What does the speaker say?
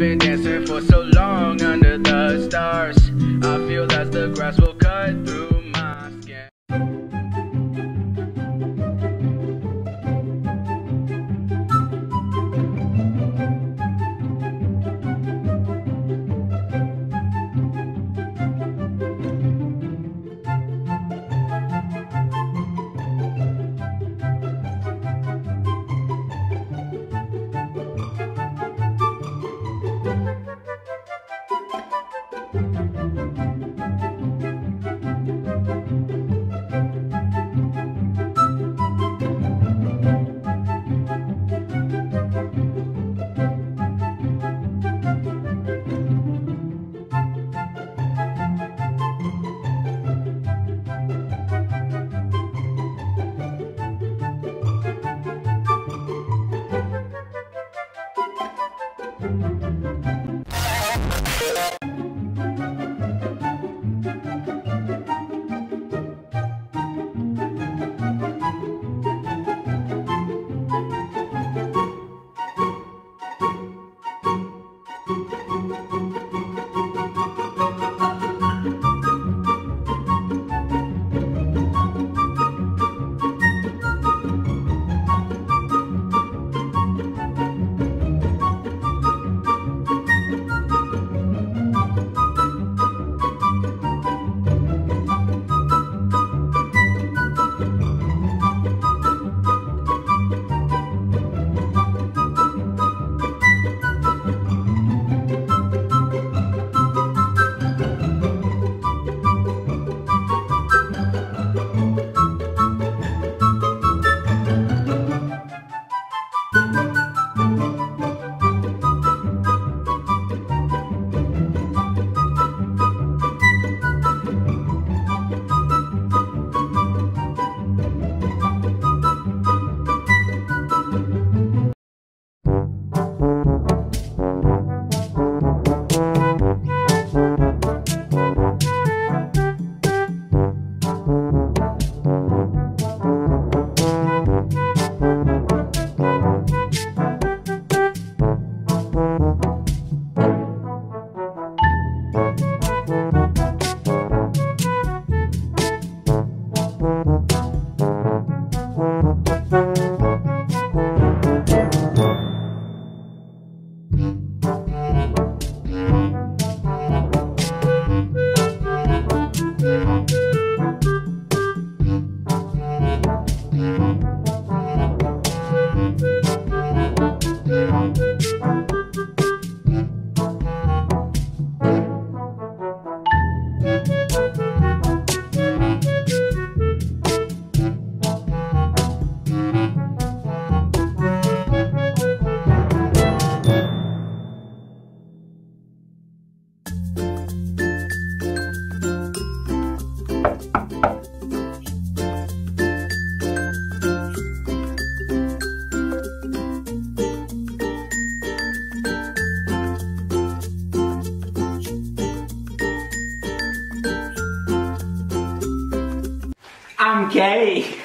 been dancing for so long under the stars. I feel that the grass will cut through Música gay.